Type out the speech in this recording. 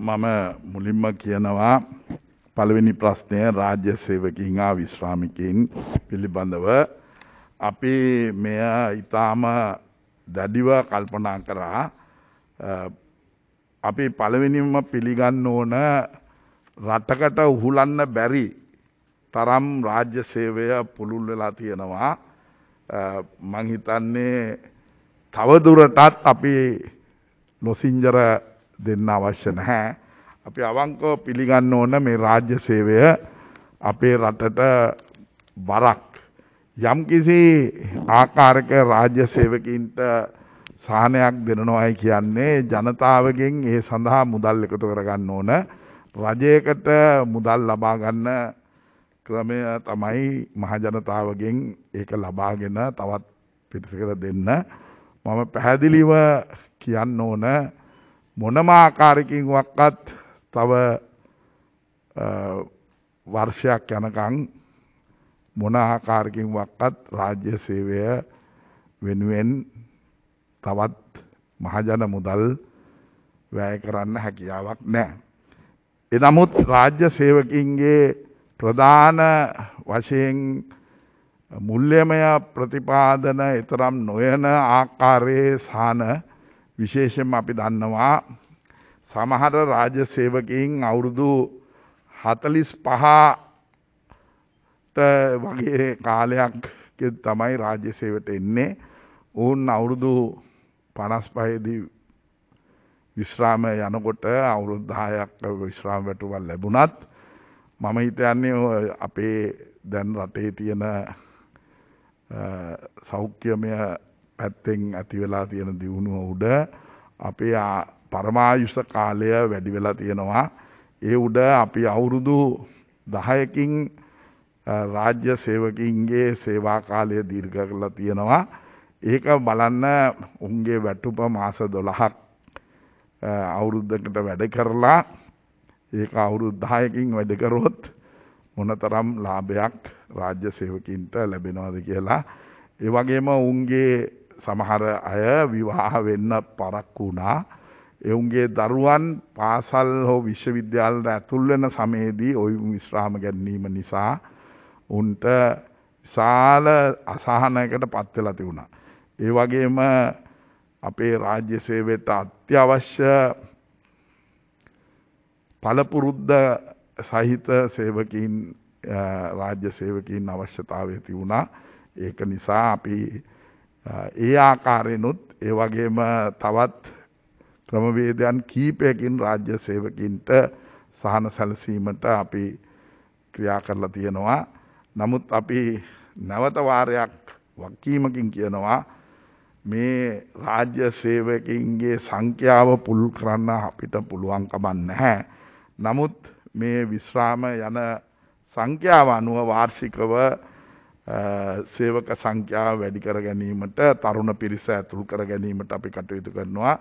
මම මුලින්ම කියනවා පළවෙනි ප්‍රශ්නය රාජ්‍ය සේවකයින් හා විශ්‍රාමිකයින් පිළිබඳව. අපි මෙය ඉතාම දැඩිව කල්පනා කරා. අපි පළවෙනිම පිළිගන්න ඕන රටකට උහුලන්න බැරි තරම් රාජ්‍ය සේවය පුළුල් වෙලා තියෙනවා. මං හිතන්නේ තවදුරටත් අපි නොසිංජර දෙන්න අවශ්‍ය නැහැ. අපි අවංකව පිළිගන්න ඕන මේ රාජ්‍ය සේවය අපේ රටට වරක්. යම්කිසි ආකාරක රාජ්‍ය සේවකයින්ට සහනයක් දෙනවයි කියන්නේ ජනතාවගෙන් ඒ සඳහා මුදල් එකතු කරගන්න ඕන. රජයකට මුදල් ලබා ගන්න ක්‍රමය තමයි මහජනතාවගෙන් ඒක ලබාගෙන තවත් පිරිසකට දෙන්න. මම පැහැදිලිව කියන්න ඕන මොනම ආකාරයකින්වත් තව වර්ෂයක් යනකම් මොන ආකාරයකින්වත් රාජ්‍ය සේවය වෙනුවෙන් තවත් මහජන මුදල් වැය කරන්න හැකියාවක් නැහැ. එනමුත් රාජ්‍ය සේවකින්ගේ ප්‍රධාන වශයෙන් මුල්‍යමය ප්‍රතිපාදන එතරම් නොයන ආකාරයේ සහන විශේෂයෙන්ම අපි දන්නවා සමහර රාජ්‍ය සේවකයින් අවුරුදු 45ට වගේ කාලයක් තමයි රාජ්‍ය සේවයට එන්නේ. ඔවුන් අවුරුදු 55 දී විශ්‍රාම යනකොට අවුරුදු 10ක් විශ්‍රාම වැටුපක් ලැබුණත් මම හිතන්නේ අපේ දැන් රටේ තියෙන සෞඛ්‍යමය පැත්තෙන් ඇති වෙලා තියෙන දියුණුව උඩ අපේ පරමායුෂ කාලය වැඩි වෙලා තියෙනවා. ඒ උඩ අපි අවුරුදු 10කින් රාජ්‍ය සේවකින්ගේ සේවා කාලය දීර්ඝ කරලා තියෙනවා. ඒක බලන්න උන්ගේ වැටුප මාස 12ක් අවුරුද්දකට වැඩ කරලා ඒක අවුරුදු 10කින් වැඩ කරොත් මොනතරම් ලාභයක් රාජ්‍ය සේවකින්ට ලැබෙනවද කියලා. ඒ වගේම උන්ගේ සමහර අය විවාහ වෙන්න පරක්කු වුණා. එවුන්ගේ දරුවන් පාසල් හෝ විශ්වවිද්‍යාලයට ඇතුල් වෙන සමයේදී ওই විශ්‍රාම ගැනීම නිසා උන්ට විශාල අසහනයකට පත් වෙලා තිබුණා. ඒ වගේම අපේ රාජ්‍ය සේවයට අත්‍යවශ්‍ය පළපුරුද්ද සහිත සේවකීන් රාජ්‍ය සේවකීන් අවශ්‍යතාවය තිබුණා. ඒක නිසා අපි ඒ ආකාරයෙන්ුත් ඒ වගේම තවත් ක්‍රමවේදයන් කීපයකින් රාජ්‍ය සේවකින්ට සහන සැලසීමට අපි ක්‍රියා කරලා තියෙනවා. නමුත් අපි නැවත වාරයක් වගකීමකින් කියනවා මේ රාජ්‍ය සේවකින්ගේ සංඛ්‍යාව පුළුල් කරන්න අපිට පුළුවන් කමක් නැහැ. නමුත් මේ විශ්‍රාම යන සංඛ්‍යාව අනුව වාර්ෂිකව සේවක සංඛ්‍යාව වැඩි කර ගැනීමට තරුණ පිරිස ඇතුළු කර ගැනීමට අපි කටයුතු කරනවා.